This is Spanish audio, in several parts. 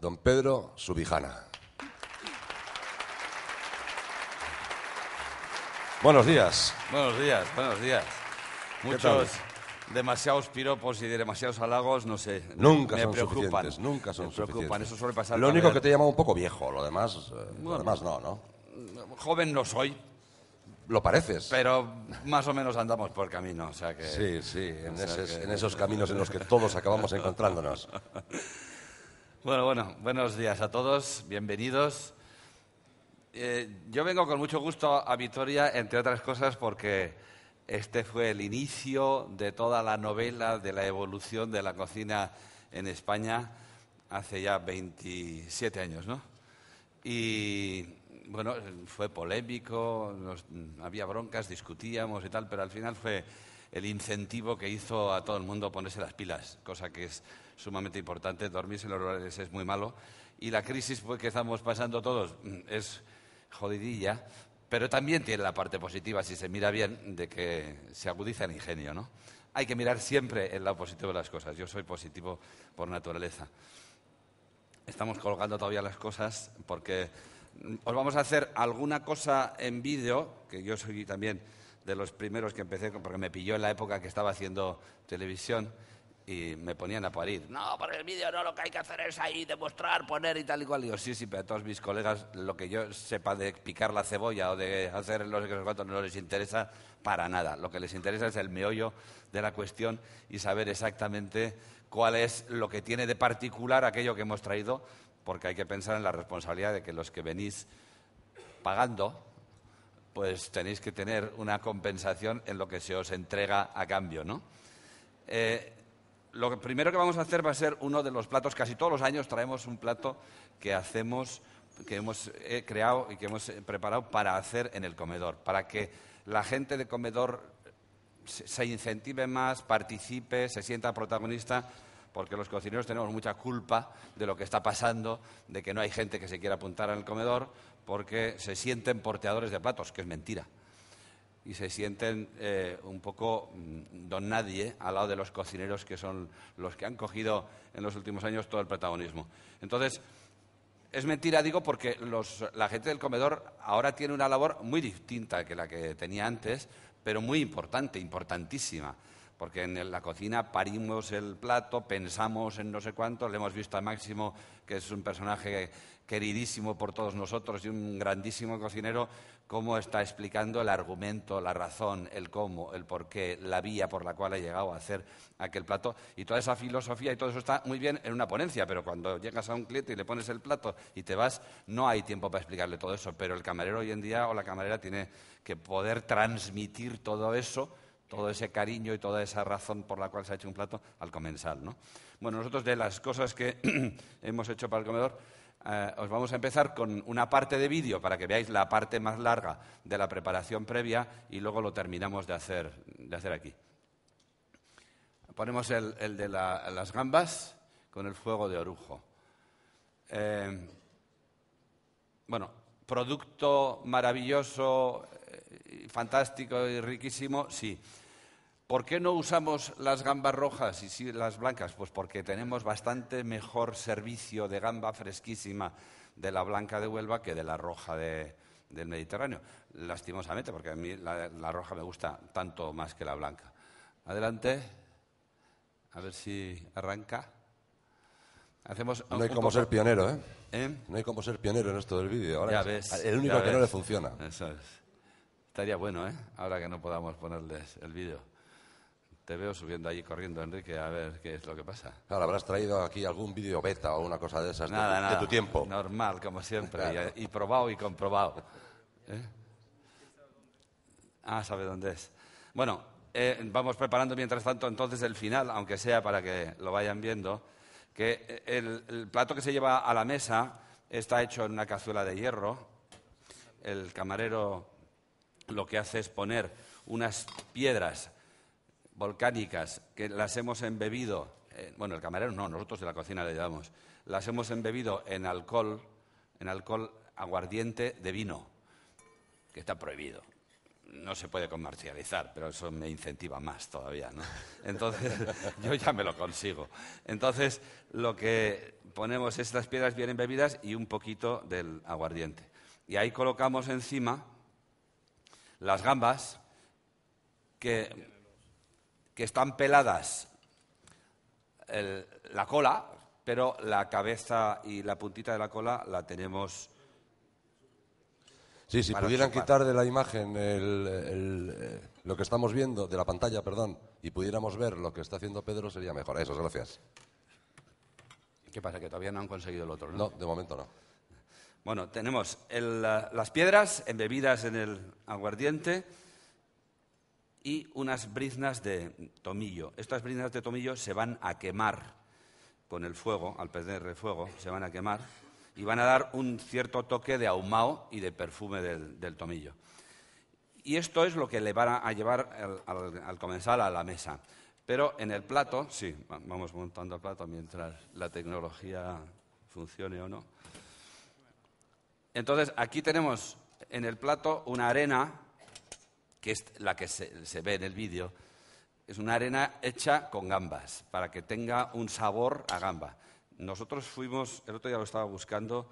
don Pedro Subijana. Buenos días. Buenos días, buenos días. Muchos, demasiados piropos y demasiados halagos, no sé. Nunca me son preocupan. suficientes, nunca son me preocupan, suficientes. eso suele pasar. Lo único que te llama un poco viejo, lo demás, eh, lo Bueno. demás no, ¿no? Joven no soy, Lo pareces. pero más o menos andamos por camino, o sea que... Sí, sí, en, sea esos, que- en esos caminos en los que todos acabamos encontrándonos. Bueno, bueno, buenos días a todos, bienvenidos. Eh, yo vengo con mucho gusto a Vitoria, entre otras cosas, porque este fue el inicio de toda la novela de la evolución de la cocina en España hace ya 27 años, ¿no? Y bueno, fue polémico, había broncas, discutíamos y tal, pero al final fue el incentivo que hizo a todo el mundo ponerse las pilas, cosa que es sumamente importante. Dormirse en los horarios es muy malo. Y la crisis pues, que estamos pasando todos mm, es jodidilla, pero también tiene la parte positiva, si se mira bien, de que se agudiza el ingenio, ¿no? Hay que mirar siempre el lado positivo de las cosas. Yo soy positivo por naturaleza. Estamos colgando todavía las cosas porque mm, os vamos a hacer alguna cosa en vídeo, que yo soy también de los primeros que empecé, porque me pilló en la época que estaba haciendo televisión y me ponían a parir. No, por el vídeo no, lo que hay que hacer es ahí demostrar, poner y tal y cual. Digo, sí, sí, pero a todos mis colegas lo que yo sepa de picar la cebolla o de hacer sé cuánto no les interesa para nada. Lo que les interesa es el meollo de la cuestión y saber exactamente cuál es lo que tiene de particular aquello que hemos traído, porque hay que pensar en la responsabilidad de que los que venís pagando, pues tenéis que tener una compensación en lo que se os entrega a cambio, ¿no? Eh, lo primero que vamos a hacer va a ser uno de los platos, casi todos los años traemos un plato que hacemos, que hemos eh, creado y que hemos eh, preparado para hacer en el comedor, para que la gente de comedor se, se incentive más, participe, se sienta protagonista, porque los cocineros tenemos mucha culpa de lo que está pasando, de que no hay gente que se quiera apuntar al comedor, porque se sienten porteadores de platos, que es mentira y se sienten eh, un poco mm, don nadie al lado de los cocineros que son los que han cogido en los últimos años todo el protagonismo. Entonces, es mentira, digo, porque los- la gente del comedor ahora tiene una labor muy distinta que la que tenía antes, pero muy importante, importantísima. Porque en la cocina parimos el plato, pensamos en no sé cuánto, le hemos visto a Máximo, que es un personaje queridísimo por todos nosotros y un grandísimo cocinero, cómo está explicando el argumento, la razón, el cómo, el por qué, la vía por la cual ha llegado a hacer aquel plato. Y toda esa filosofía y todo eso está muy bien en una ponencia, pero cuando llegas a un cliente y le pones el plato y te vas, no hay tiempo para explicarle todo eso. Pero el camarero hoy en día o la camarera tiene que poder transmitir todo eso todo ese cariño y toda esa razón por la cual se ha hecho un plato al comensal. ¿no? Bueno, nosotros de las cosas que hemos hecho para el comedor, eh, os vamos a empezar con una parte de vídeo para que veáis la parte más larga de la preparación previa y luego lo terminamos de hacer, de hacer aquí. Ponemos el, el de la- las gambas con el fuego de orujo. Eh, bueno, producto maravilloso, eh, fantástico y riquísimo, sí. ¿Por qué no usamos las gambas rojas y sí las blancas? Pues porque tenemos bastante mejor servicio de gamba fresquísima de la blanca de Huelva que de la roja de- del Mediterráneo. Lastimosamente, porque a mí la, la roja me gusta tanto más que la blanca. Adelante. A ver si arranca. Hacemos No hay como poco- ser pionero, ¿eh? ¿Eh? No hay como ser pionero en esto del vídeo. Ahora Ya es ves. el único ya que no le funciona. Eso es. Estaría bueno, ¿eh? Ahora que no podamos ponerles el vídeo. Te veo subiendo allí corriendo, Enrique, a ver qué es lo que pasa. Claro, habrás traído aquí algún vídeo beta o una cosa de esas de Nada, tu- de, tu tiempo. Normal, como siempre. Claro. Y, y probado y comprobado. ¿Eh? Ah, sabe dónde es. Bueno, eh, vamos preparando mientras tanto entonces el final, aunque sea para que lo vayan viendo, que el, el plato que se lleva a la mesa está hecho en una cazuela de hierro. El camarero lo que hace es poner unas piedras volcánicas que las hemos embebido, eh, bueno, el camarero no, nosotros de la cocina le llevamos, las hemos embebido en alcohol, en alcohol aguardiente de vino, que está prohibido. No se puede comercializar, pero eso me incentiva más todavía, ¿no? Entonces, yo ya me lo consigo. Entonces, lo que ponemos estas piedras bien embebidas y un poquito del aguardiente. Y ahí colocamos encima las gambas que, que están peladas la cola, pero la cabeza y la puntita de la cola la tenemos. Sí, si pudieran quitar de la imagen eh, lo que estamos viendo, de la pantalla, perdón, y pudiéramos ver lo que está haciendo Pedro, sería mejor. Eso, gracias. ¿Qué pasa? Que todavía no han conseguido el otro, ¿no? No, de momento no. Bueno, tenemos las piedras embebidas en el aguardiente y unas briznas de tomillo. Estas briznas de tomillo se van a quemar con el fuego, al perder fuego, se van a quemar y van a dar un cierto toque de ahumado y de perfume del, tomillo. Y esto es lo que le van a llevar al, al comensal a la mesa. Pero en el plato, sí, vamos montando el plato mientras la tecnología funcione o no. Entonces, aquí tenemos en el plato una arena, que es la que se, ve en el vídeo, es una arena hecha con gambas, para que tenga un sabor a gamba. Nosotros fuimos, el otro día lo estaba buscando,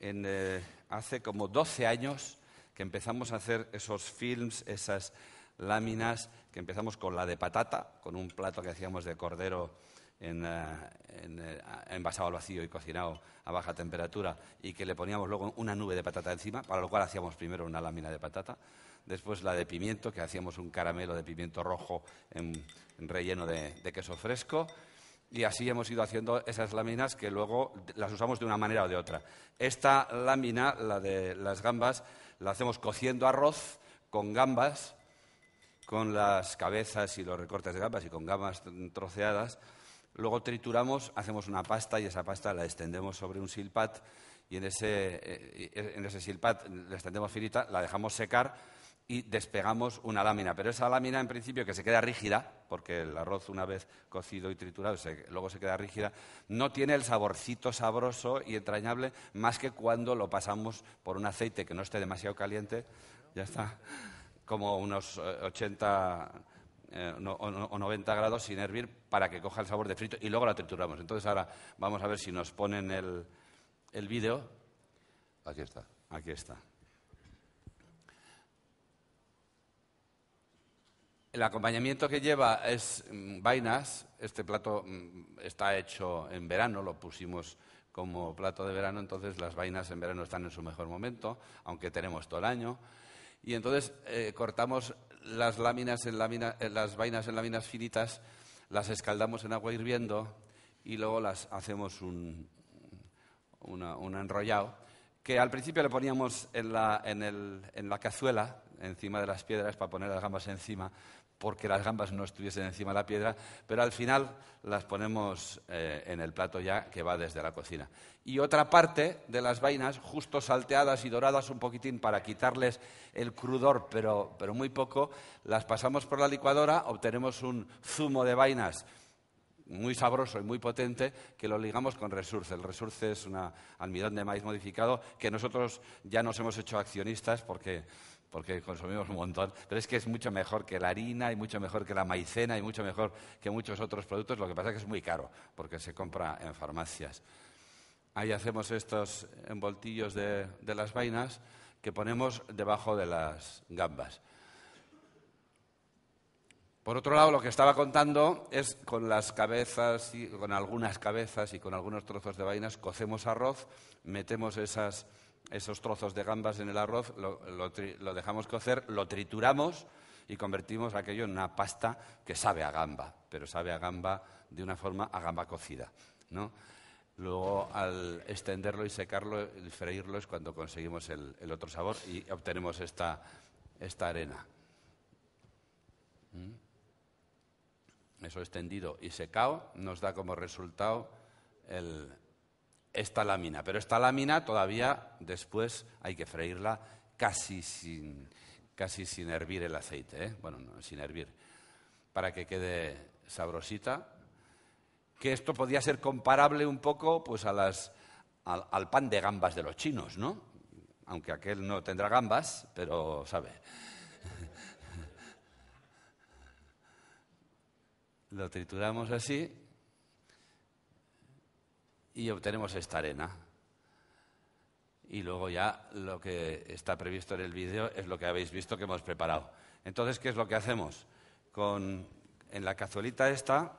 eh, hace como 12 años que empezamos a hacer esos films, esas láminas, que empezamos con la de patata, con un plato que hacíamos de cordero en, eh, eh, envasado al vacío y cocinado a baja temperatura, y que le poníamos luego una nube de patata encima, para lo cual hacíamos primero una lámina de patata, después la de pimiento, que hacíamos un caramelo de pimiento rojo en, relleno de, de queso fresco, y así hemos ido haciendo esas láminas que luego las usamos de una manera o de otra. Esta lámina, la de las gambas, la hacemos cociendo arroz con gambas con las cabezas y los recortes de gambas y con gambas troceadas. Luego trituramos, hacemos una pasta y esa pasta la extendemos sobre un silpat y en ese, eh, en ese silpat la extendemos finita, la dejamos secar y despegamos una lámina. Pero esa lámina, en principio, que se queda rígida, porque el arroz, una vez cocido y triturado, luego se queda rígida, no tiene el saborcito sabroso y entrañable más que cuando lo pasamos por un aceite que no esté demasiado caliente. Ya está como unos 80 eh, eh, o 90 grados sin hervir para que coja el sabor de frito y luego la trituramos. Entonces ahora vamos a ver si nos ponen el, el vídeo. Aquí está. Aquí está. El acompañamiento que lleva es mm, vainas. Este plato mm, está hecho en verano, lo pusimos como plato de verano, entonces las vainas en verano están en su mejor momento, aunque tenemos todo el año. Y entonces eh, cortamos las láminas en las vainas en láminas finitas, las escaldamos en agua hirviendo y luego las hacemos un, enrollado que al principio le poníamos en la, en la cazuela, encima de las piedras, para poner las gambas encima, porque las gambas no estuviesen encima de la piedra, pero al final las ponemos eh, en el plato ya que va desde la cocina. Y otra parte de las vainas, justo salteadas y doradas un poquitín para quitarles el crudor, pero, pero muy poco, las pasamos por la licuadora, obtenemos un zumo de vainas muy sabroso y muy potente que lo ligamos con resurce. El resurce es un almidón de maíz modificado que nosotros ya nos hemos hecho accionistas porque porque consumimos un montón, pero es que es mucho mejor que la harina y mucho mejor que la maicena y mucho mejor que muchos otros productos, lo que pasa es que es muy caro, porque se compra en farmacias. Ahí hacemos estos envoltillos de, las vainas que ponemos debajo de las gambas. Por otro lado, lo que estaba contando es con las cabezas, y, con algunas cabezas y con algunos trozos de vainas, cocemos arroz, metemos esas esos trozos de gambas en el arroz, lo, dejamos cocer, lo trituramos y convertimos aquello en una pasta que sabe a gamba, pero sabe a gamba de una forma a gamba cocida. Luego, al extenderlo y secarlo y freírlo es cuando conseguimos el, otro sabor y obtenemos esta, arena. ¿Mm? Eso extendido y secado nos da como resultado el, esta lámina. Pero esta lámina todavía después hay que freírla casi sin, casi sin hervir el aceite, ¿eh? bueno, no, sin hervir, para que quede sabrosita. Que esto podía ser comparable un poco pues, a las, al, al pan de gambas de los chinos, ¿no? Aunque aquel no tendrá gambas, pero sabe. Lo trituramos así y obtenemos esta arena. Y luego ya lo que está previsto en el vídeo es lo que habéis visto que hemos preparado. Entonces, ¿qué es lo que hacemos? Con, en la cazuelita esta,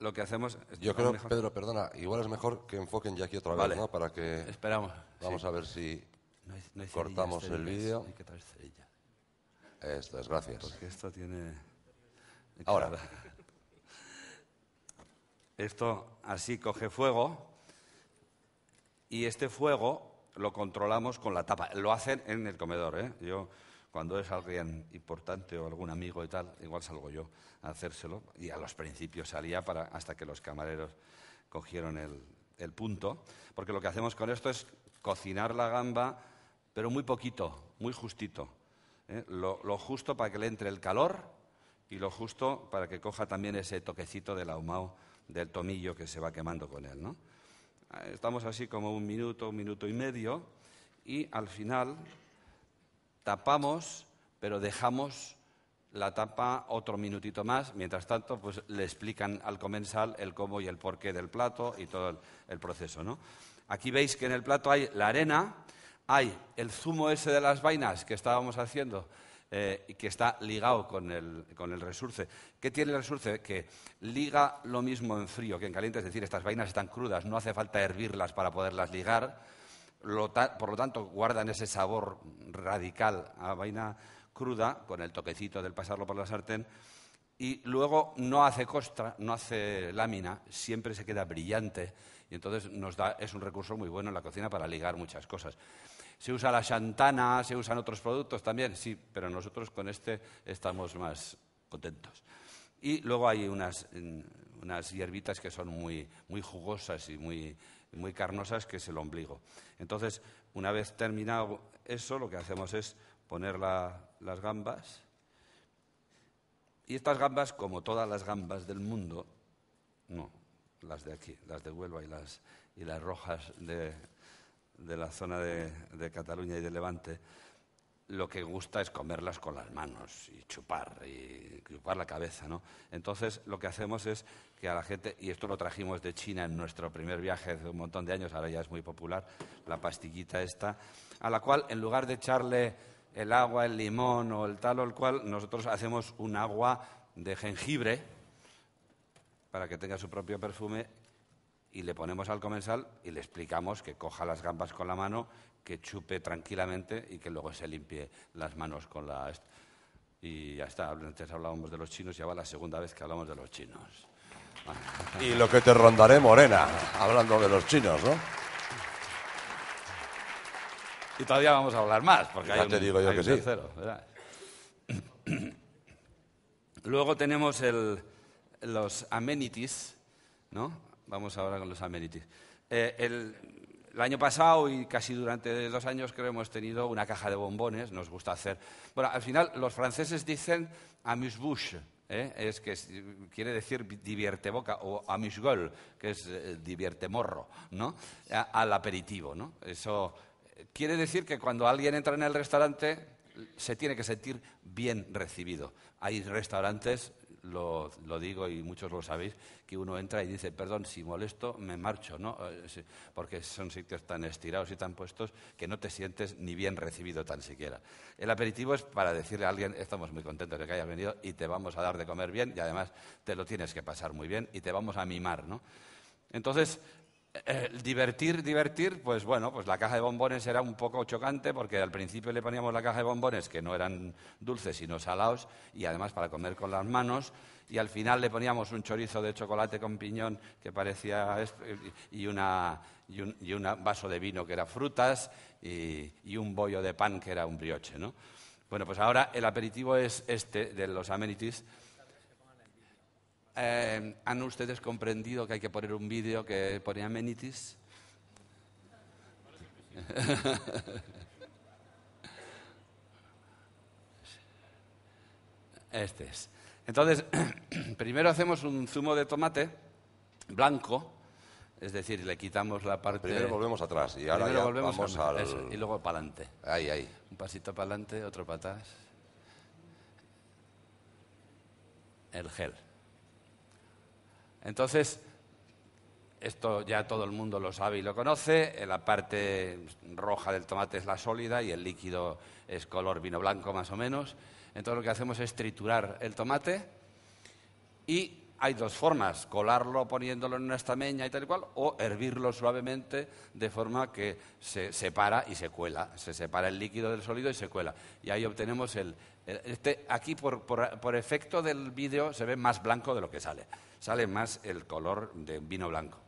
lo que hacemos... Yo creo, Pedro, perdona, igual es mejor que enfoquen ya aquí otra vez, ¿no? Para que... Esperamos. Vamos a ver si cortamos el vídeo. Esto es, gracias. Porque esto tiene... Ahora. Esto así coge fuego y este fuego lo controlamos con la tapa. Lo hacen en el comedor, ¿eh? Yo, cuando es alguien importante o algún amigo y tal, igual salgo yo a hacérselo. Y a los principios salía para, hasta que los camareros cogieron el, punto. Porque lo que hacemos con esto es cocinar la gamba, pero muy poquito, muy justito. ¿eh? Lo, lo, justo para que le entre el calor y lo justo para que coja también ese toquecito del ahumado del tomillo que se va quemando con él. ¿no? Estamos así como un minuto, un minuto y medio y al final tapamos, pero dejamos la tapa otro minutito más. Mientras tanto, pues le explican al comensal el cómo y el porqué del plato y todo el, proceso. ¿no? Aquí veis que en el plato hay la arena, hay el zumo ese de las vainas que estábamos haciendo, eh, que está ligado con el, con el resurce. ¿Qué tiene el resurce? Que liga lo mismo en frío que en caliente, es decir, estas vainas están crudas, no hace falta hervirlas para poderlas ligar, por lo tanto guardan ese sabor radical a vaina cruda, con el toquecito del pasarlo por la sartén, y luego no hace costra, no hace lámina, siempre se queda brillante y entonces nos da, es un recurso muy bueno en la cocina para ligar muchas cosas. Se usa la chantana, se usan otros productos también, sí, pero nosotros con este estamos más contentos. Y luego hay unas, unas hierbitas que son muy, muy jugosas y muy, muy carnosas, que es el ombligo. Entonces, una vez terminado eso, lo que hacemos es poner las gambas. Y estas gambas, como todas las gambas del mundo, no, las de aquí, las de Huelva y las, y las rojas de, de la zona de, Cataluña y de Levante, lo que gusta es comerlas con las manos y chupar, y chupar la cabeza, ¿no? Entonces, lo que hacemos es que a la gente, y esto lo trajimos de China en nuestro primer viaje hace un montón de años, ahora ya es muy popular, la pastillita esta, a la cual, en lugar de echarle el agua, el limón o el tal o el cual, nosotros hacemos un agua de jengibre para que tenga su propio perfume y le ponemos al comensal y le explicamos que coja las gambas con la mano, que chupe tranquilamente y que luego se limpie las manos con la... Y ya está, antes hablábamos de los chinos y ahora la segunda vez que hablamos de los chinos. Y lo que te rondaré, Morena, hablando de los chinos, ¿no? Y todavía vamos a hablar más, porque hay te digo yo que sí. Luego tenemos el, los amenities, ¿no? Vamos ahora con los amenities. Eh, el, año pasado y casi durante dos años creo hemos tenido una caja de bombones, nos gusta hacer. Bueno, al final los franceses dicen amuse-bouche, ¿eh? es que quiere decir divierte boca, o amuse-gueule, que es eh, divierte morro, ¿no? al aperitivo, ¿no? Eso quiere decir que cuando alguien entra en el restaurante se tiene que sentir bien recibido. Hay restaurantes lo, digo y muchos lo sabéis, que uno entra y dice, perdón, si molesto, me marcho, ¿no? Eh, porque son sitios tan estirados y tan puestos que no te sientes ni bien recibido tan siquiera. El aperitivo es para decirle a alguien, estamos muy contentos de que hayas venido y te vamos a dar de comer bien y además te lo tienes que pasar muy bien y te vamos a mimar, ¿no? Entonces, eh, divertir, divertir, pues bueno, pues la caja de bombones era un poco chocante porque al principio le poníamos la caja de bombones que no eran dulces sino salados y además para comer con las manos y al final le poníamos un chorizo de chocolate con piñón que parecía y, una, y, un, vaso de vino que era frutas y, y, un bollo de pan que era un brioche, ¿no? Bueno, pues ahora el aperitivo es este de los amenities eh, ¿Han ustedes comprendido que hay que poner un vídeo que pone amenities? Este es. Entonces, primero hacemos un zumo de tomate blanco, es decir, le quitamos la parte. Primero volvemos atrás y ahora ya vamos al. y luego para adelante. Ahí, ahí. Un pasito para adelante, otro para atrás. El gel. Entonces, esto ya todo el mundo lo sabe y lo conoce. La parte roja del tomate es la sólida y el líquido es color vino blanco más o menos. Entonces lo que hacemos es triturar el tomate y hay dos formas, colarlo poniéndolo en una estameña y tal y cual, o hervirlo suavemente de forma que se separa y se cuela, se separa el líquido del sólido y se cuela. Y ahí obtenemos el... este, aquí por, por efecto del vídeo se ve más blanco de lo que sale, sale más el color de vino blanco.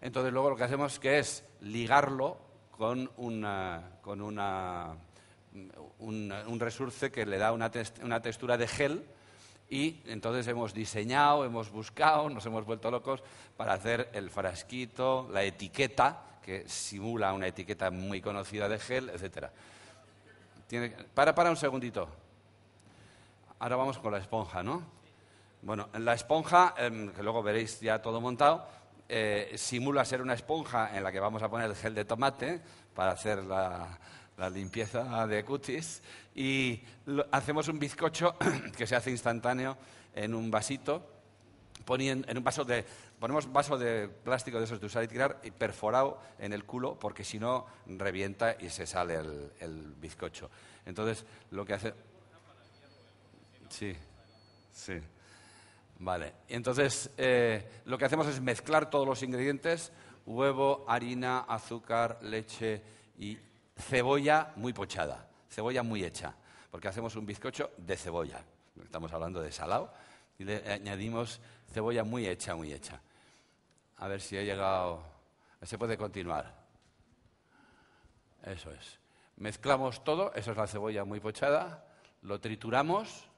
Entonces luego lo que hacemos que es ligarlo con, una, un, resurce que le da una, una textura de gel y entonces hemos diseñado, hemos buscado, nos hemos vuelto locos para hacer el frasquito, la etiqueta, que simula una etiqueta muy conocida de gel, etc. para, para un segundito. Ahora vamos con la esponja, ¿no? Bueno, la esponja, em, que luego veréis ya todo montado, eh, simula ser una esponja en la que vamos a poner el gel de tomate para hacer la, limpieza de cutis y hacemos un bizcocho que se hace instantáneo en un vasito, en un vaso de, ponemos vaso de plástico de esos de usar y tirar y perforado en el culo porque si no revienta y se sale el, el bizcocho. Entonces, lo que hace... Sí, sí. Vale, entonces eh, lo que hacemos es mezclar todos los ingredientes, huevo, harina, azúcar, leche y cebolla muy pochada, cebolla muy hecha, porque hacemos un bizcocho de cebolla. Estamos hablando de salado y le añadimos cebolla muy hecha, muy hecha. A ver si ha llegado. Se puede continuar. Eso es. Mezclamos todo, eso es la cebolla muy pochada, lo trituramos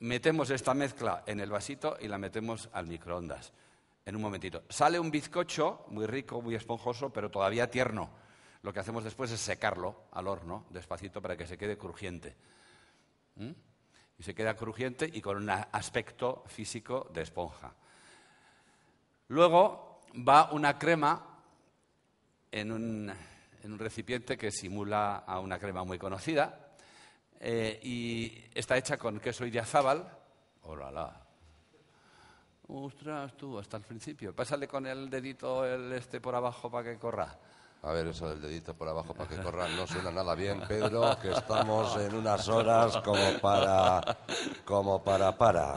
metemos esta mezcla en el vasito y la metemos al microondas en un momentito. Sale un bizcocho muy rico, muy esponjoso, pero todavía tierno. Lo que hacemos después es secarlo al horno, despacito, para que se quede crujiente. ¿Mm? Y se queda crujiente y con un aspecto físico de esponja. Luego va una crema en un, en un recipiente que simula a una crema muy conocida, eh, y está hecha con queso idiazábal. ¡Hola! Ostras, tú, hasta el principio. Pásale con el dedito el este por abajo para que corra. A ver, eso del dedito por abajo para que corra no suena nada bien, Pedro, que estamos en unas horas como para... como para para.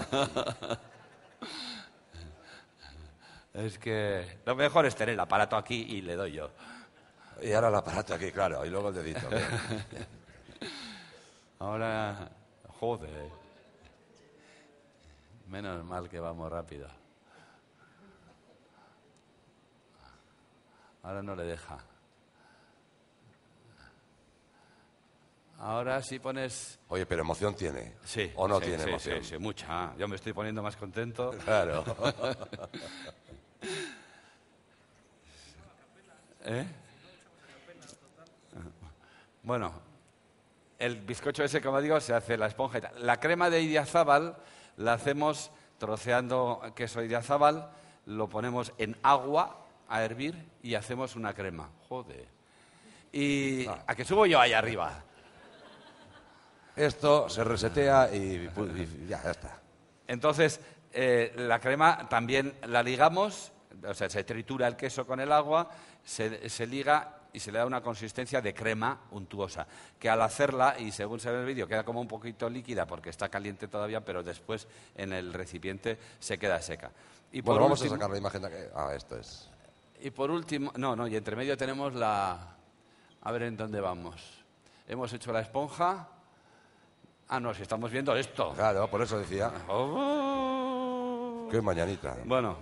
Es que lo mejor es tener el aparato aquí y le doy yo. Y ahora el aparato aquí, claro, y luego el dedito. Ahora, joder. Menos mal que vamos rápido. Ahora no le deja. Ahora sí pones. Oye, pero emoción tiene. Sí. ¿O no sí, tiene sí, emoción? Sí, sí, mucha. Yo me estoy poniendo más contento. Claro. ¿Eh? Bueno, el bizcocho ese, como digo, se hace la esponja y tal. La crema de idiazábal la hacemos troceando queso idiazábal, lo ponemos en agua a hervir y hacemos una crema. Joder. Y ah. a que subo yo ahí arriba. Esto se resetea y, ya, está. Entonces, eh, la crema también la ligamos, o sea, se tritura el queso con el agua, se liga y se le da una consistencia de crema untuosa, que al hacerla, y según se ve en el vídeo, queda como un poquito líquida porque está caliente todavía, pero después en el recipiente se queda seca. Y bueno, vamos a sacar la imagen de que... Ah, esto es... Y por último, no, no, y entre medio tenemos la... A ver en dónde vamos. Hemos hecho la esponja. Ah, no, si estamos viendo esto. Claro, por eso decía. Oh. Qué mañanita. Bueno,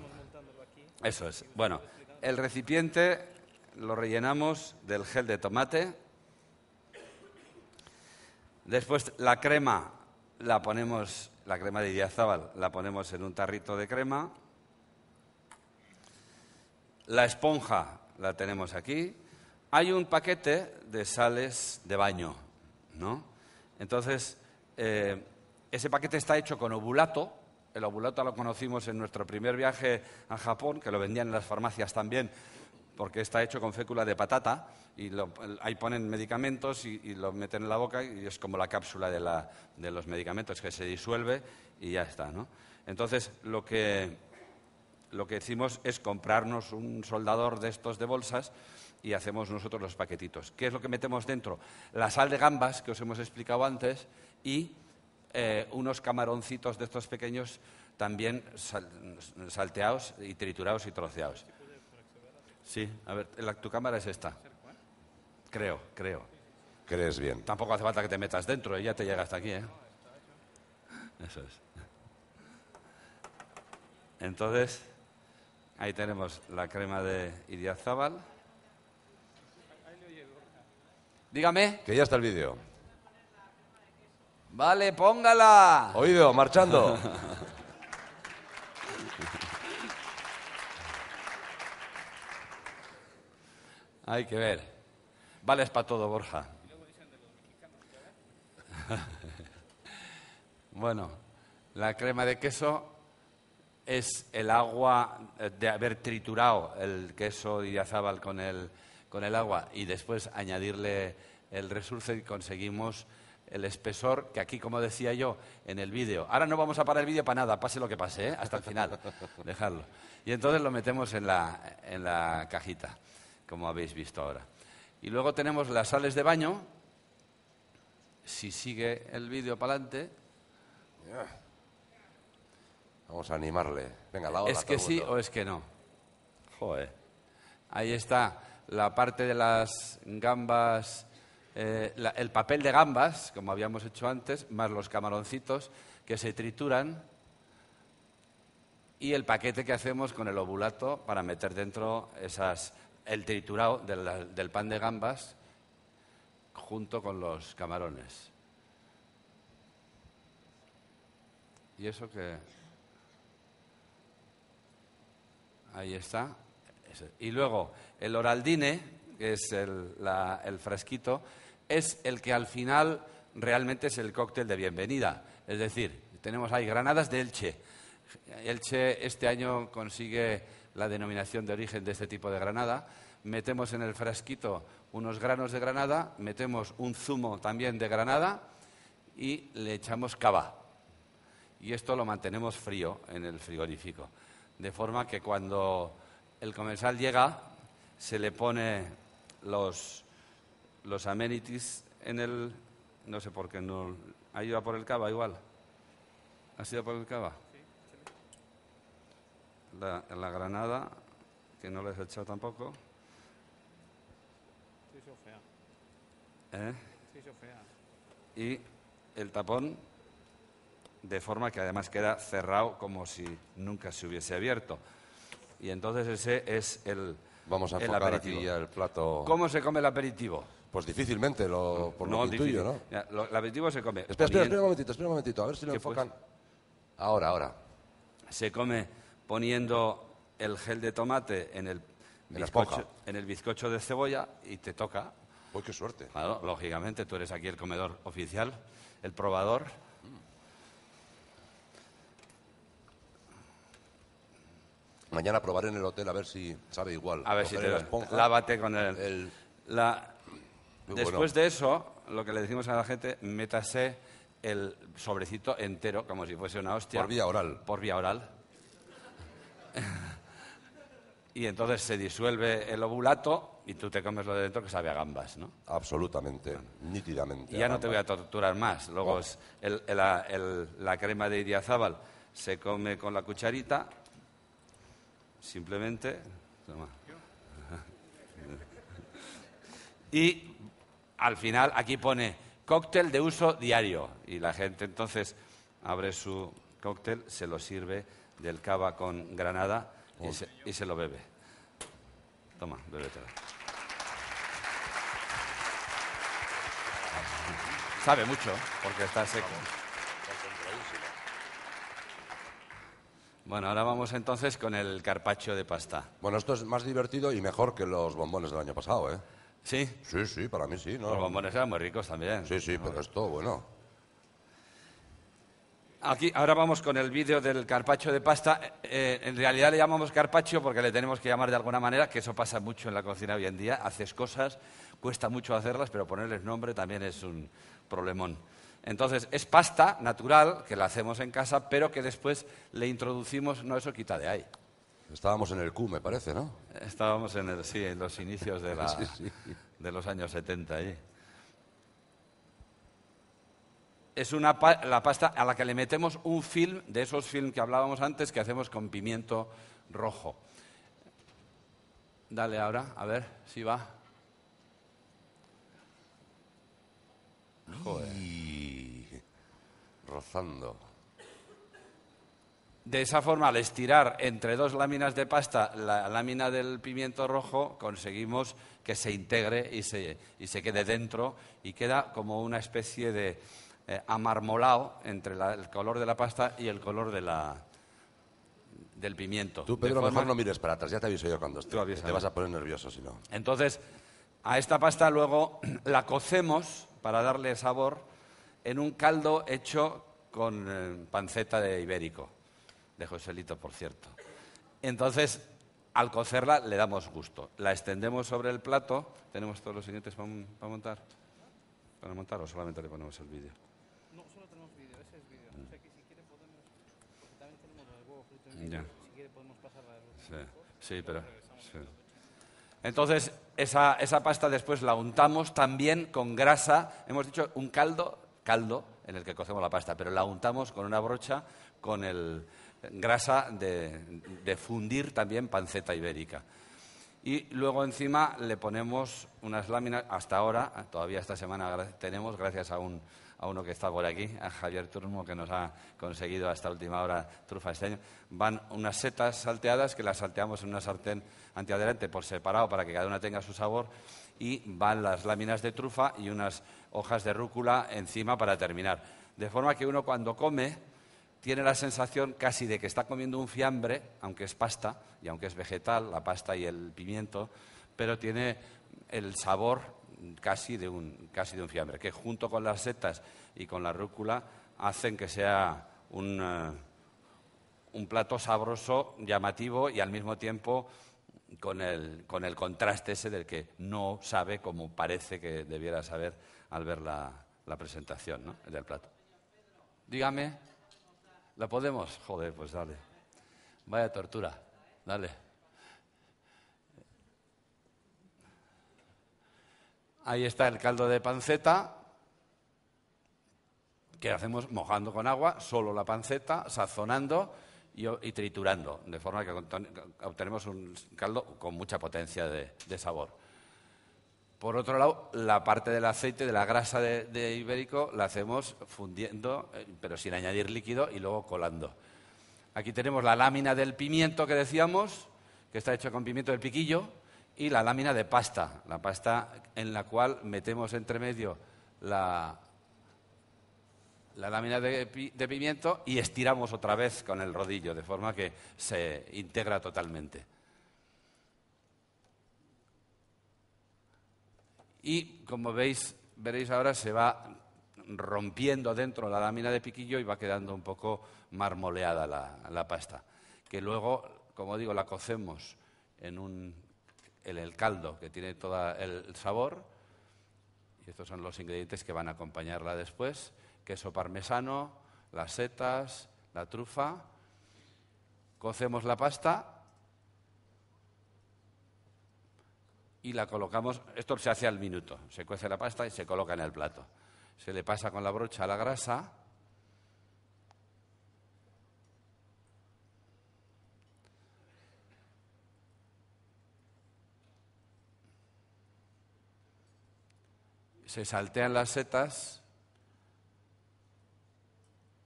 eso es. Bueno, el recipiente lo rellenamos del gel de tomate. Después la crema la ponemos, la crema de Idiazábal, la ponemos en un tarrito de crema. La esponja la tenemos aquí. Hay un paquete de sales de baño, ¿no? Entonces, eh, ese paquete está hecho con ovulato. El ovulato lo conocimos en nuestro primer viaje a Japón, que lo vendían en las farmacias también porque está hecho con fécula de patata y ahí ponen medicamentos y, lo meten en la boca y es como la cápsula de, los medicamentos que se disuelve y ya está, ¿no? Entonces, lo que, lo que hicimos es comprarnos un soldador de estos de bolsas y hacemos nosotros los paquetitos. ¿Qué es lo que metemos dentro? La sal de gambas, que os hemos explicado antes, y eh, unos camaroncitos de estos pequeños también sal- salteados y triturados y troceados. Sí, a ver, la- tu cámara es esta. Creo, creo. Crees bien. Tampoco hace falta que te metas dentro, ella te llega hasta aquí, ¿eh? Eso es. Entonces, ahí tenemos la crema de Idiazábal. Dígame. Que ya está el vídeo. Vale, póngala. Oído, marchando. Hay que ver. Vale, es para todo, Borja. bueno, la crema de queso es el agua eh, de haber triturado el queso Idiazábal con el, con el agua y después añadirle el resurce y conseguimos el espesor que aquí, como decía yo en el vídeo, ahora no vamos a parar el vídeo para nada, pase lo que pase, ¿eh? hasta el final, dejarlo. Y entonces lo metemos en la, en la cajita, como habéis visto ahora. Y luego tenemos las sales de baño, si sigue el vídeo para adelante, Vamos a animarle. Venga, la ola. ¿Es que sí o es que no? Joder. Ahí está la parte de las gambas, eh, la- el papel de gambas, como habíamos hecho antes, más los camaroncitos que se trituran y el paquete que hacemos con el ovulato para meter dentro esas, el triturado del pan de gambas junto con los camarones. ¿Y eso que Ahí está. Y luego, el oraldine, que es el, el frasquito, es el que al final realmente es el cóctel de bienvenida. Es decir, tenemos ahí granadas de Elche. Elche este año consigue la denominación de origen de este tipo de granada. Metemos en el frasquito unos granos de granada, metemos un zumo también de granada y le echamos cava y esto lo mantenemos frío en el frigorífico. De forma que cuando el comensal llega, se le pone los, los amenities en el... No sé por qué no... ¿Ha ido a por el cava igual? ¿Ha sido por el cava? La, la granada, que no les he echado tampoco. ¿Eh? Y el tapón de forma que además queda cerrado como si nunca se hubiese abierto. Y entonces ese es el, Vamos a el enfocar aperitivo. aquí el plato. ¿Cómo se come el aperitivo? Pues difícilmente, lo, por lo que difícil. intuyo, ¿no? Ya, lo- el aperitivo se come. Espera, espera, un momentito, espera un momentito, a ver si lo ¿Qué, pues? enfocan. Ahora, ahora. Se come poniendo el gel de tomate en el, En bizcocho, en el bizcocho de cebolla y te toca. Uy, qué suerte. Claro, lógicamente, tú eres aquí el comedor oficial, el probador. Mañana probaré en el hotel a ver si sabe igual. A ver si te la esponja. lávate con el. El- la- Muy después bueno. de eso, lo que le decimos a la gente, métase el sobrecito entero, como si fuese una hostia. Por vía oral. Por vía oral. Y entonces se disuelve el ovulato y tú te comes lo de dentro que sabe a gambas, ¿no? Absolutamente, nítidamente. Y ya no te voy a torturar más. Luego Oh. es el- el- la, el- la crema de idiazábal se come con la cucharita, simplemente. toma. Y al final aquí pone cóctel de uso diario. Y la gente entonces abre su cóctel, se lo sirve del cava con granada y se, y se lo bebe. Toma, bébetela. Sabe mucho, porque está seco. Bueno, ahora vamos entonces con el carpaccio de pasta. Bueno, esto es más divertido y mejor que los bombones del año pasado, ¿eh? ¿Sí? Sí, sí, para mí sí, ¿no? Los bombones eran muy ricos también. Sí, sí, pero esto, bueno. Aquí, ahora vamos con el vídeo del carpaccio de pasta. Eh, en realidad le llamamos carpaccio porque le tenemos que llamar de alguna manera, que eso pasa mucho en la cocina hoy en día. Haces cosas, cuesta mucho hacerlas, pero ponerles nombre también es un problemón. Entonces, es pasta natural que la hacemos en casa, pero que después le introducimos, no eso quita de ahí. Estábamos en el Q, me parece, ¿no? Estábamos en, el, sí, en los inicios de, la, Sí, sí. de los años 70 ahí. Es una la pasta a la que le metemos un film de esos film que hablábamos antes que hacemos con pimiento rojo. Dale ahora, a ver si va. Joder. Y rozando. De esa forma, al estirar entre dos láminas de pasta la lámina del pimiento rojo, conseguimos que se integre y se, y se quede dentro y queda como una especie de eh, amarmolado entre la- el color de la pasta y el color de la, del pimiento. Tú, Pedro, forma- mejor no mires para atrás, ya te aviso yo cuando esté. Te vas a poner nervioso si no. Entonces, a esta pasta luego la cocemos para darle sabor en un caldo hecho con eh, panceta de ibérico, de Joselito, por cierto. Entonces, al cocerla le damos gusto. La extendemos sobre el plato. ¿Tenemos todos los siguientes para, para montar? ¿Para montar o solamente le ponemos el vídeo? No, solo tenemos vídeo, ese es vídeo. O sea que si quiere podemos, porque también tenemos lo del huevo frito en Si quiere podemos pasar la. Sí, sí, pero... Entonces, esa, esa pasta después la untamos también con grasa. Hemos dicho un caldo, caldo en el que cocemos la pasta, pero la untamos con una brocha con el grasa de, de fundir también panceta ibérica. Y luego encima le ponemos unas láminas, hasta ahora, todavía esta semana tenemos, gracias a, un, a uno que está por aquí, a Javier Turmo, que nos ha conseguido hasta última hora trufa este año, van unas setas salteadas que las salteamos en una sartén antiadherente por separado para que cada una tenga su sabor y van las láminas de trufa y unas hojas de rúcula encima para terminar. De forma que uno cuando come tiene la sensación casi de que está comiendo un fiambre, aunque es pasta y aunque es vegetal, la pasta y el pimiento, pero tiene el sabor casi de un, casi de un fiambre, que junto con las setas y con la rúcula hacen que sea un, eh, un plato sabroso, llamativo y al mismo tiempo con el, con el contraste ese del que no sabe como parece que debiera saber al ver la, la presentación ¿no? del plato. Dígame. ¿La podemos? Joder, pues dale. Vaya tortura. Dale. Ahí está el caldo de panceta, que hacemos mojando con agua, solo la panceta, sazonando y, triturando, de forma que obtenemos un caldo con mucha potencia de, sabor. Por otro lado, la parte del aceite, de la grasa de, de ibérico, la hacemos fundiendo, eh, pero sin añadir líquido y luego colando. Aquí tenemos la lámina del pimiento que decíamos, que está hecho con pimiento del piquillo, y la lámina de pasta, la pasta en la cual metemos entre medio la, la lámina de, pi- de pimiento y estiramos otra vez con el rodillo, de forma que se integra totalmente. Y como veis, veréis ahora se va rompiendo dentro la lámina de piquillo y va quedando un poco marmoleada la, la pasta. Que luego, como digo, la cocemos en, un, el caldo que tiene todo el sabor. Y estos son los ingredientes que van a acompañarla después. Queso parmesano, las setas, la trufa. Cocemos la pasta y la colocamos, esto se hace al minuto, se cuece la pasta y se coloca en el plato. Se le pasa con la brocha la grasa. Se saltean las setas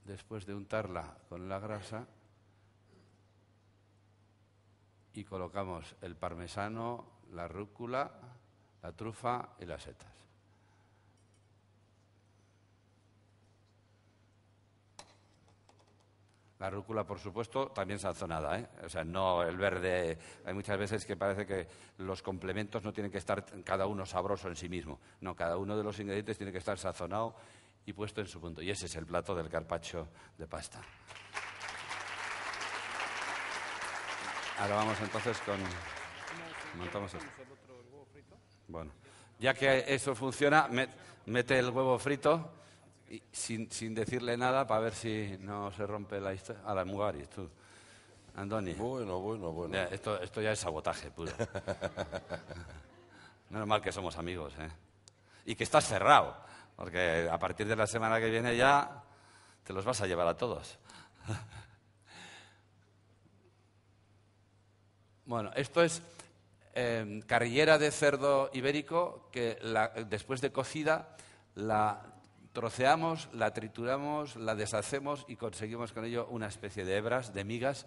después de untarla con la grasa y colocamos el parmesano, la rúcula, la trufa y las setas. La rúcula, por supuesto, también sazonada, ¿eh? O sea, no el verde. Hay muchas veces que parece que los complementos no tienen que estar cada uno sabroso en sí mismo. No, cada uno de los ingredientes tiene que estar sazonado y puesto en su punto. Y ese es el plato del carpaccio de pasta. Ahora vamos entonces con. Bueno, ya que eso funciona, met- mete el huevo frito y sin, sin decirle nada para ver si no se rompe la historia. A la Mugaris, tú. Andoni. Bueno, bueno, bueno. Ya, esto, esto ya es sabotaje puro. Menos mal que somos amigos, ¿eh? Y que estás cerrado, porque a partir de la semana que viene ya te los vas a llevar a todos. Bueno, esto es eh, carrillera de cerdo ibérico que la- después de cocida la troceamos, la trituramos, la deshacemos y conseguimos con ello una especie de hebras, de migas,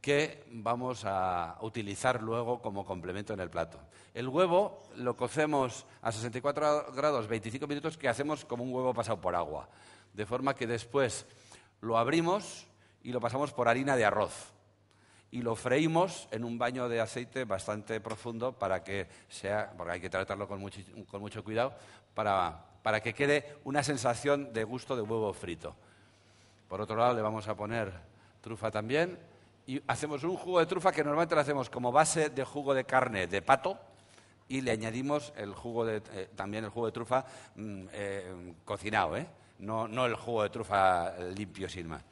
que vamos a utilizar luego como complemento en el plato. El huevo lo cocemos a 64 grados 25 minutos que hacemos como un huevo pasado por agua, de forma que después lo abrimos y lo pasamos por harina de arroz y lo freímos en un baño de aceite bastante profundo para que sea, porque hay que tratarlo con mucho, con mucho cuidado, para, para que quede una sensación de gusto de huevo frito. Por otro lado, le vamos a poner trufa también y hacemos un jugo de trufa que normalmente lo hacemos como base de jugo de carne de pato y le añadimos el jugo eh, también el jugo de trufa mm, eh, cocinado, ¿eh? no, no el jugo de trufa limpio sin más.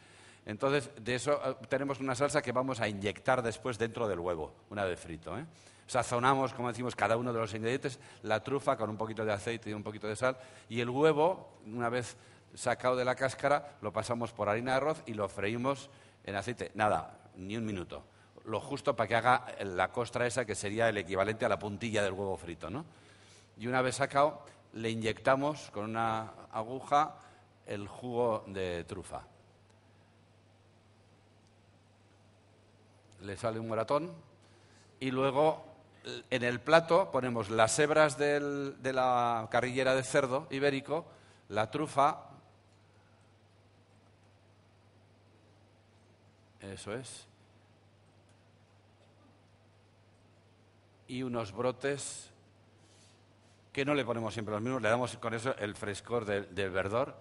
Entonces, de eso eh, tenemos una salsa que vamos a inyectar después dentro del huevo, una vez frito. ¿eh? Sazonamos, como decimos, cada uno de los ingredientes, la trufa con un poquito de aceite y un poquito de sal, y el huevo, una vez sacado de la cáscara, lo pasamos por harina de arroz y lo freímos en aceite. Nada, ni un minuto. Lo justo para que haga la costra esa, que sería el equivalente a la puntilla del huevo frito. ¿no? Y una vez sacado, le inyectamos con una aguja el jugo de trufa. le sale un moratón y luego en el plato ponemos las hebras del- de la carrillera de cerdo ibérico, la trufa, eso es, y unos brotes que no le ponemos siempre los mismos, le damos con eso el frescor del- del verdor.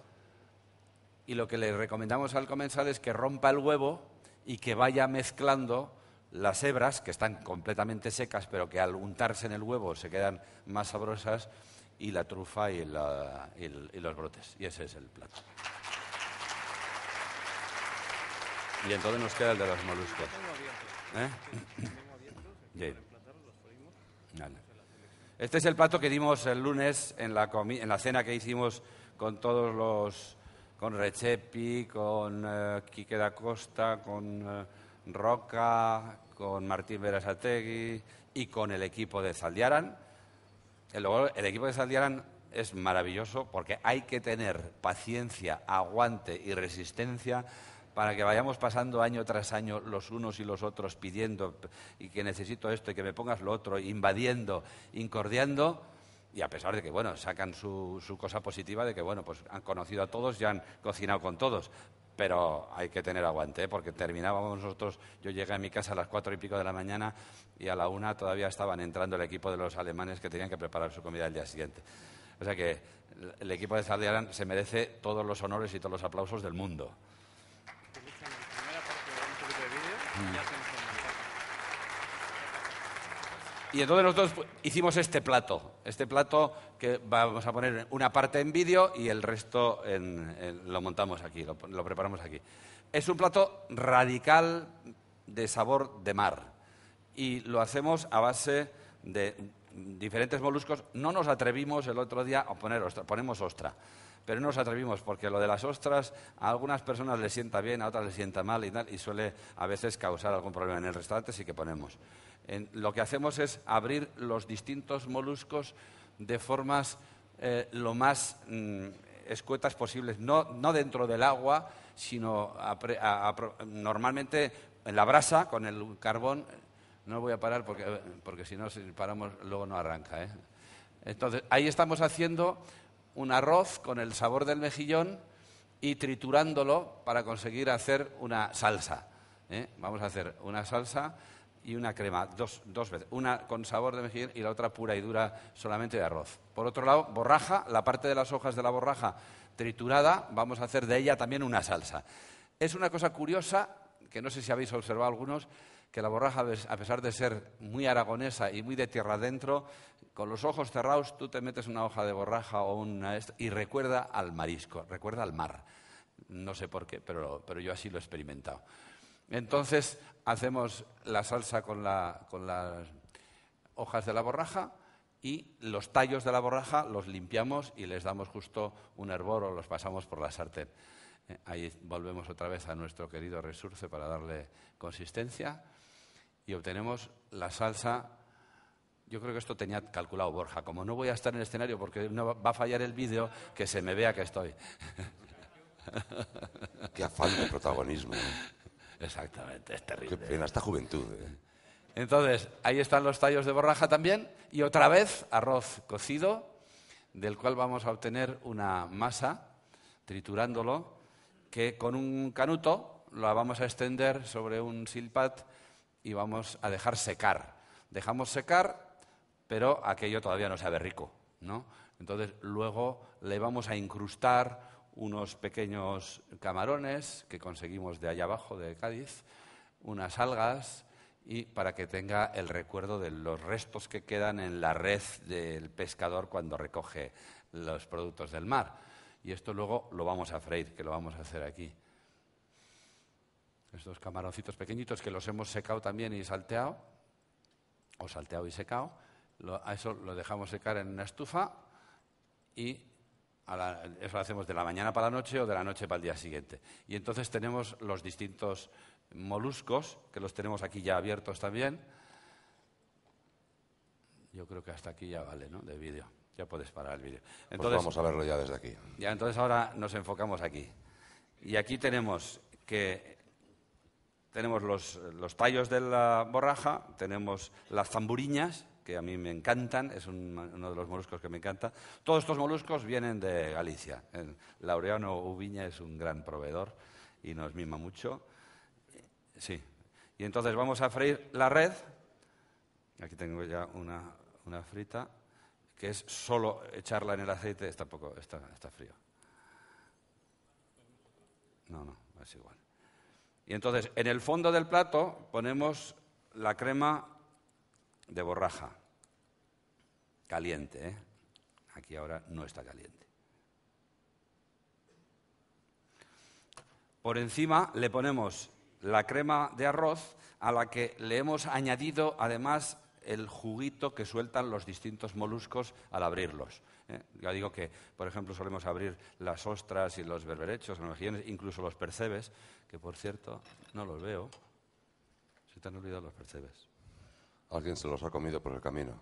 Y lo que le recomendamos al comensal es que rompa el huevo y que vaya mezclando las hebras, que están completamente secas, pero que al untarse en el huevo se quedan más sabrosas, y la trufa y, la- y los brotes. Y ese es el plato. Y entonces nos queda el de los moluscos. ¿Eh? Este es el plato que dimos el lunes en la, comi- en la cena que hicimos con todos los, con Rechepi, con eh, Quique da Costa, con eh, Roca, con Martín Berasategui y con el equipo de Zaldiaran. El, equipo de Zaldiaran es maravilloso porque hay que tener paciencia, aguante y resistencia para que vayamos pasando año tras año los unos y los otros pidiendo y que necesito esto y que me pongas lo otro, invadiendo, incordiando. Y a pesar de que, bueno, sacan su, su cosa positiva de que, bueno, pues han conocido a todos y han cocinado con todos. Pero hay que tener aguante, ¿eh? porque terminábamos nosotros, yo llegué a mi casa a las cuatro y pico de la mañana y a la una todavía estaban entrando el equipo de los alemanes que tenían que preparar su comida el día siguiente. O sea que el- equipo de Zaldiaran se merece todos los honores y todos los aplausos del mundo. Y entonces nosotros hicimos este plato, este plato que vamos a poner una parte en vídeo y el resto lo montamos aquí, lo, preparamos aquí. Es un plato radical de sabor de mar y lo hacemos a base de diferentes moluscos. No nos atrevimos el otro día a poner ostra, ponemos ostra, pero no nos atrevimos porque lo de las ostras a algunas personas les sienta bien, a otras les sienta mal y tal, y suele a veces causar algún problema. En el restaurante sí que ponemos. Lo que hacemos es abrir los distintos moluscos de formas eh, lo más mm, escuetas posibles, no, no dentro del agua, sino a- a- normalmente en la brasa con el carbón. No voy a parar porque, porque si no, si paramos luego no arranca. ¿eh? Entonces, ahí estamos haciendo un arroz con el sabor del mejillón y triturándolo para conseguir hacer una salsa. ¿eh? Vamos a hacer una salsa y una crema, dos, dos veces, una con sabor de mejillón y la otra pura y dura solamente de arroz. Por otro lado, borraja, la parte de las hojas de la borraja triturada, vamos a hacer de ella también una salsa. Es una cosa curiosa, que no sé si habéis observado algunos, que la borraja, a pesar de ser muy aragonesa y muy de tierra adentro, con los ojos cerrados tú te metes una hoja de borraja o una y recuerda al marisco, recuerda al mar. No sé por qué, pero, pero yo así lo he experimentado. Entonces hacemos la salsa con, la- con las hojas de la borraja y los tallos de la borraja los limpiamos y les damos justo un hervor o los pasamos por la sartén. Eh, Ahí volvemos otra vez a nuestro querido resurce para darle consistencia y obtenemos la salsa. Yo creo que esto tenía calculado Borja. Como no voy a estar en el escenario porque no va a fallar el vídeo, que se me vea que estoy. Qué afán de protagonismo. Exactamente, es Qué terrible. pena esta juventud. ¿eh? Entonces, ahí están los tallos de borraja también y otra vez arroz cocido, del cual vamos a obtener una masa, triturándolo, que con un canuto la vamos a extender sobre un silpat y vamos a dejar secar. Dejamos secar, pero aquello todavía no sabe rico, ¿no? Entonces, luego le vamos a incrustar unos pequeños camarones que conseguimos de allá abajo, de Cádiz, unas algas y para que tenga el recuerdo de los restos que quedan en la red del pescador cuando recoge los productos del mar. Y esto luego lo vamos a freír, que lo vamos a hacer aquí. Estos camaroncitos pequeñitos que los hemos secado también y salteado, o salteado y secado, a eso lo dejamos secar en una estufa y a la- eso lo hacemos de la mañana para la noche o de la noche para el día siguiente. Y entonces tenemos los distintos moluscos, que los tenemos aquí ya abiertos también. Yo creo que hasta aquí ya vale, ¿no? De vídeo. Ya puedes parar el vídeo. Pues Entonces, vamos a verlo ya desde aquí. ya, entonces ahora nos enfocamos aquí. Y aquí tenemos que tenemos los, los tallos de la borraja, tenemos las zamburiñas, que a mí me encantan, es un- uno de los moluscos que me encanta. Todos estos moluscos vienen de Galicia. Laureano Ubiña es un gran proveedor y nos mima mucho. Sí. Y entonces vamos a freír la red. Aquí tengo ya una, una frita, que es solo echarla en el aceite. Está, poco, está, está frío. No, no, es igual. Y entonces, en el fondo del plato ponemos la crema de borraja. Caliente, ¿eh? Aquí ahora no está caliente. Por encima le ponemos la crema de arroz a la que le hemos añadido además el juguito que sueltan los distintos moluscos al abrirlos. ¿eh? Ya digo que, por ejemplo, solemos abrir las ostras y los berberechos, los mejillones, incluso los percebes, que por cierto no los veo. Se te han olvidado los percebes. Alguien se los ha comido por el camino.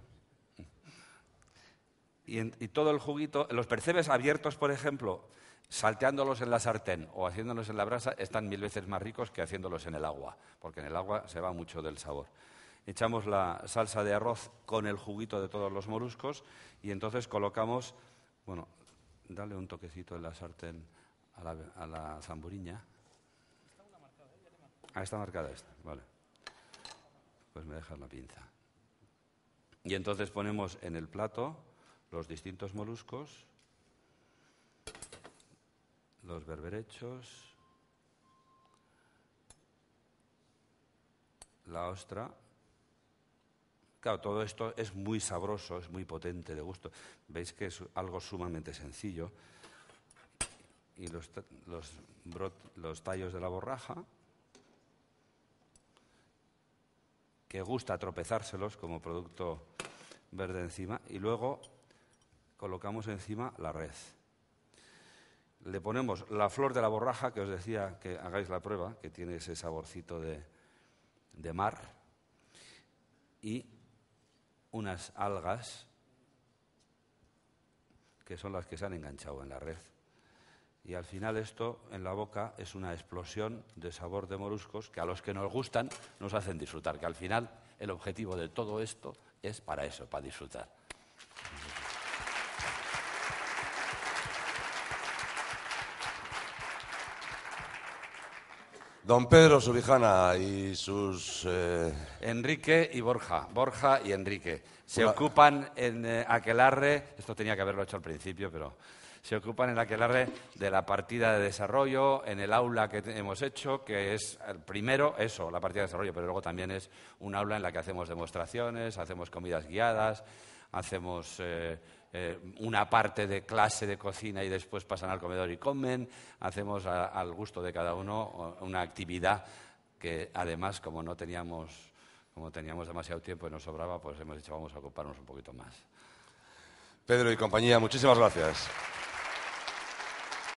Y, todo el juguito, los percebes abiertos, por ejemplo, salteándolos en la sartén o haciéndolos en la brasa, están mil veces más ricos que haciéndolos en el agua, porque en el agua se va mucho del sabor. Echamos la salsa de arroz con el juguito de todos los moluscos y entonces colocamos, bueno, dale un toquecito en la sartén a la, a la zamburiña. Ah, está marcada esta, vale. Pues me dejas la pinza. Y entonces ponemos en el plato los distintos moluscos, los berberechos, la ostra. Claro, todo esto es muy sabroso, es muy potente de gusto. Veis que es algo sumamente sencillo. Y los, los tallos de la borraja, que gusta tropezárselos como producto verde encima, y luego colocamos encima la red. Le ponemos la flor de la borraja, que os decía que hagáis la prueba, que tiene ese saborcito de, de mar, y unas algas, que son las que se han enganchado en la red. Y al final esto en la boca es una explosión de sabor de moluscos que a los que nos gustan nos hacen disfrutar, que al final el objetivo de todo esto es para eso, para disfrutar. Don Pedro Subijana y sus... eh, Enrique y Borja, Borja y Enrique, se ocupan en eh, aquelarre, esto tenía que haberlo hecho al principio, pero se ocupan en Aquelarre de la partida de desarrollo, en el aula que hemos hecho, que es primero, eso, la partida de desarrollo, pero luego también es un aula en la que hacemos demostraciones, hacemos comidas guiadas, hacemos eh, eh, una parte de clase de cocina y después pasan al comedor y comen, hacemos al gusto de cada uno una actividad que además, como no teníamos, como teníamos demasiado tiempo y nos sobraba, pues hemos dicho vamos a ocuparnos un poquito más. Pedro y compañía, muchísimas gracias.